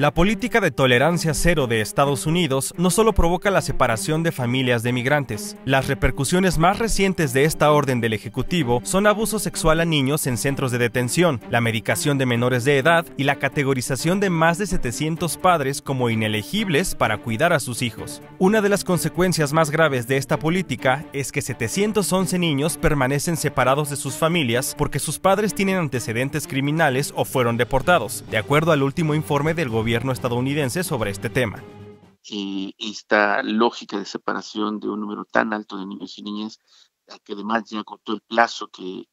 La política de tolerancia cero de Estados Unidos no solo provoca la separación de familias de migrantes, las repercusiones más recientes de esta orden del Ejecutivo son abuso sexual a niños en centros de detención, la medicación de menores de edad y la categorización de más de 700 padres como inelegibles para cuidar a sus hijos. Una de las consecuencias más graves de esta política es que 711 niños permanecen separados de sus familias porque sus padres tienen antecedentes criminales o fueron deportados, de acuerdo al último informe del gobierno estadounidense sobre este tema. esta lógica de separación de un número tan alto de niños y niñas, que además ya cortó el plazo que,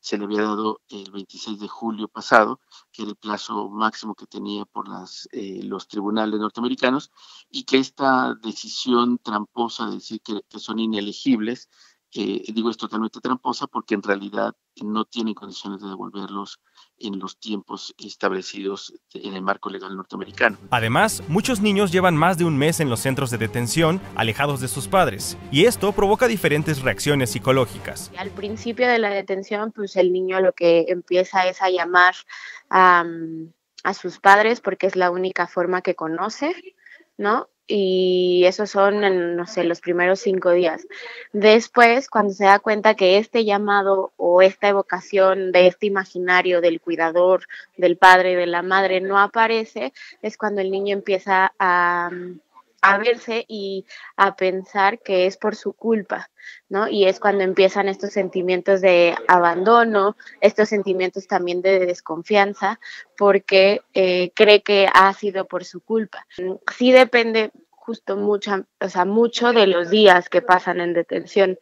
se le había dado el 26 de julio pasado, que era el plazo máximo que tenía por las, eh, los tribunales norteamericanos, y que esta decisión tramposa de decir que, son inelegibles, eh, digo es totalmente tramposa porque en realidad no tienen condiciones de devolverlos en los tiempos establecidos en el marco legal norteamericano. Además, muchos niños llevan más de un mes en los centros de detención, alejados de sus padres, y esto provoca diferentes reacciones psicológicas. Al principio de la detención, pues el niño lo que empieza es a llamar a, a sus padres porque es la única forma que conoce, ¿no? Y esos son, no sé, los primeros cinco días. Después, cuando se da cuenta que este llamado o esta evocación de este imaginario del cuidador, del padre, de la madre no aparece, es cuando el niño empieza a a verse y a pensar que es por su culpa, ¿no? Y es cuando empiezan estos sentimientos de abandono, estos sentimientos también de desconfianza, porque eh, cree que ha sido por su culpa. Sí depende justo mucho, o sea, mucho de los días que pasan en detención.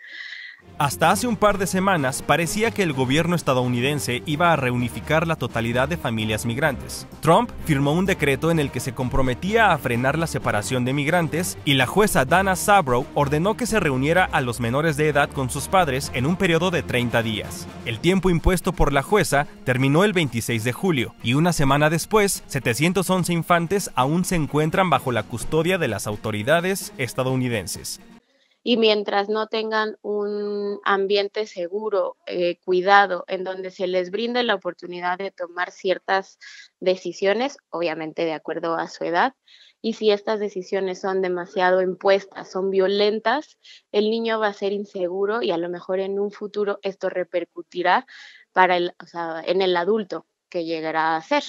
Hasta hace un par de semanas parecía que el gobierno estadounidense iba a reunificar la totalidad de familias migrantes. Trump firmó un decreto en el que se comprometía a frenar la separación de migrantes y la jueza Dana Sabrow ordenó que se reuniera a los menores de edad con sus padres en un periodo de 30 días. El tiempo impuesto por la jueza terminó el 26 de julio y una semana después, 711 infantes aún se encuentran bajo la custodia de las autoridades estadounidenses y mientras no tengan un ambiente seguro, eh, cuidado, en donde se les brinde la oportunidad de tomar ciertas decisiones, obviamente de acuerdo a su edad, y si estas decisiones son demasiado impuestas, son violentas, el niño va a ser inseguro y a lo mejor en un futuro esto repercutirá para el, en el adulto que llegará a ser.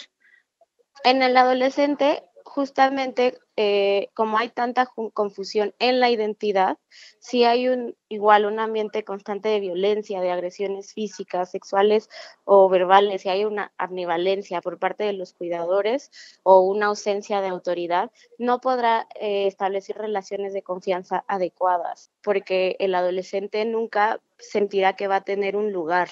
En el adolescente justamente eh, como hay tanta confusión en la identidad, si hay un igual un ambiente constante de violencia, de agresiones físicas, sexuales o verbales, si hay una ambivalencia por parte de los cuidadores o una ausencia de autoridad, no podrá eh, establecer relaciones de confianza adecuadas, porque el adolescente nunca sentirá que va a tener un lugar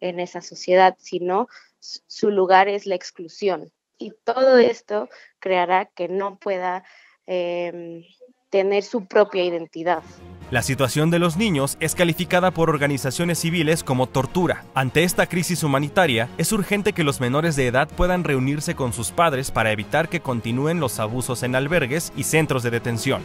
en esa sociedad, sino su lugar es la exclusión y todo esto creará que no pueda em, tener su propia identidad. La situación de los niños es calificada por organizaciones civiles como tortura. Ante esta crisis humanitaria, es urgente que los menores de edad puedan reunirse con sus padres para evitar que continúen los abusos en albergues y centros de detención.